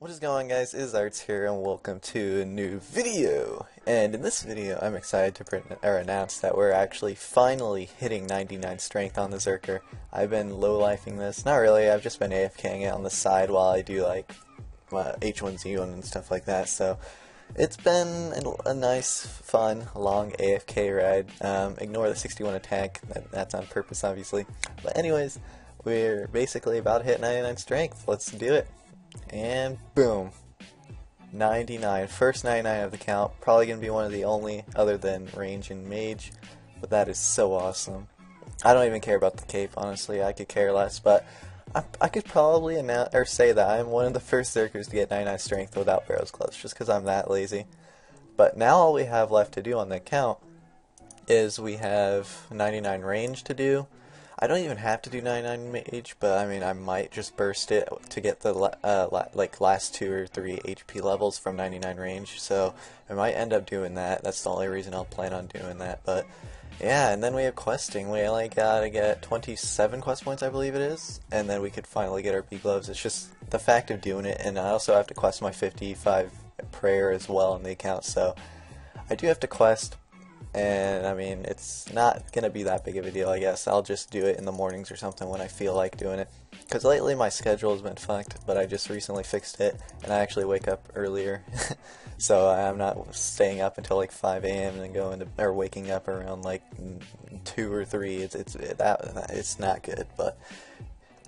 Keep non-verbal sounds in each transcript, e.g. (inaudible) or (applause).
What is going on guys, is Artz here and welcome to a new video. And in this video I'm excited to or announce that we're actually finally hitting 99 strength on the Zerker. I've been low-lifing this, not really, I've just been AFKing it on the side while I do like uh, H1Z1 and stuff like that, so it's been a, nice, fun, long AFK ride. Um, ignore the 61 attack, that, that's on purpose obviously. But anyways, we're basically about to hit 99 strength, let's do it. And boom. 99. First 99 of the count. Probably going to be one of the only other than range and mage. But that is so awesome. I don't even care about the cape, honestly. I could care less. But I, I could probably announce, or say that I'm one of the first Zerkers to get 99 strength without Barrow's Gloves. Just because I'm that lazy. But now all we have left to do on the count is we have 99 range to do. I don't even have to do 99 mage, but I mean, I might just burst it to get the uh, like last two or three HP levels from 99 range. So I might end up doing that. That's the only reason I'll plan on doing that. But yeah, and then we have questing. We only gotta get 27 quest points, I believe it is, and then we could finally get our B gloves. It's just the fact of doing it, and I also have to quest my 55 prayer as well in the account. So I do have to quest and I mean it's not gonna be that big of a deal I guess. I'll just do it in the mornings or something when I feel like doing it. Because lately my schedule has been fucked but I just recently fixed it and I actually wake up earlier. (laughs) So I'm not staying up until like 5 a.m. and going to or waking up around like 2 or 3 it's it's it, that it's not good but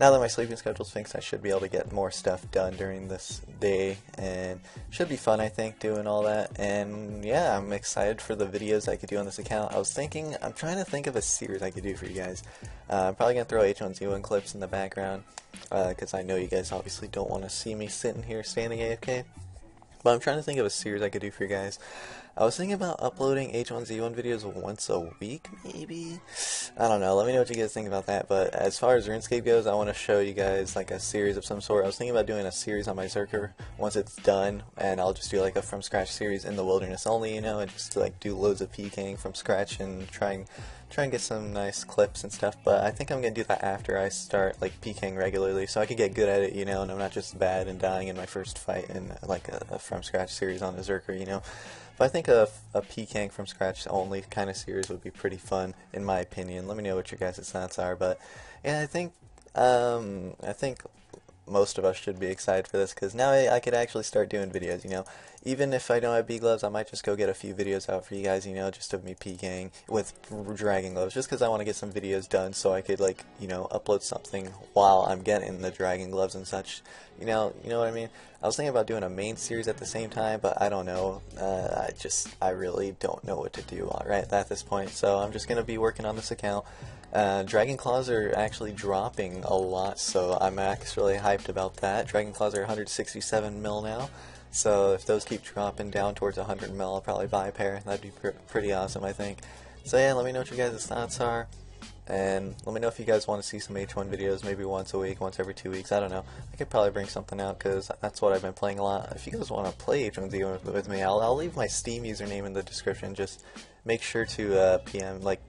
now that my sleeping schedule's fixed, I should be able to get more stuff done during this day, and should be fun, I think, doing all that. And yeah, I'm excited for the videos I could do on this account. I was thinking, I'm trying to think of a series I could do for you guys. Uh, I'm probably gonna throw H1Z1 clips in the background, because uh, I know you guys obviously don't want to see me sitting here standing AFK. But I'm trying to think of a series I could do for you guys. I was thinking about uploading H1Z1 videos once a week, maybe? I don't know, let me know what you guys think about that, but as far as RuneScape goes, I want to show you guys like a series of some sort. I was thinking about doing a series on my Zerker once it's done, and I'll just do like a from scratch series in the wilderness only, you know, and just like do loads of PKing from scratch and try and, try and get some nice clips and stuff, but I think I'm to do that after I start like PKing regularly, so I can get good at it, you know, and I'm not just bad and dying in my first fight in like a, a from scratch series on a Zerker, you know. But I think a, a PKing from scratch only kind of series would be pretty fun, in my opinion. Let me know what your guys' thoughts are. But yeah, I think um, I think most of us should be excited for this because now I, I, could actually start doing videos. You know, even if I don't have B gloves, I might just go get a few videos out for you guys. You know, just of me PKing with dragon gloves, just because I want to get some videos done so I could like you know upload something while I'm getting the dragon gloves and such. You know, you know what I mean. I was thinking about doing a main series at the same time, but I don't know. Uh, I just, I really don't know what to do right at this point. So I'm just gonna be working on this account. Uh, Dragon Claws are actually dropping a lot, so I'm actually hyped about that. Dragon Claws are 167 mil now, so if those keep dropping down towards 100 mil, I'll probably buy a pair. That'd be pr pretty awesome, I think. So yeah, let me know what you guys' thoughts are. And let me know if you guys want to see some H1 videos, maybe once a week, once every two weeks. I don't know. I could probably bring something out because that's what I've been playing a lot. If you guys want to play H1Z with me, I'll, I'll leave my Steam username in the description. Just make sure to uh, PM, like,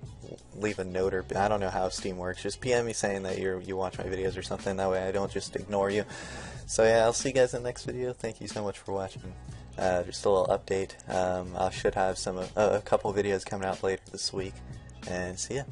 leave a note or I don't know how Steam works. Just PM me saying that you you watch my videos or something. That way I don't just ignore you. So yeah, I'll see you guys in the next video. Thank you so much for watching. Uh, just a little update. Um, I should have some uh, a couple videos coming out later this week. And see ya.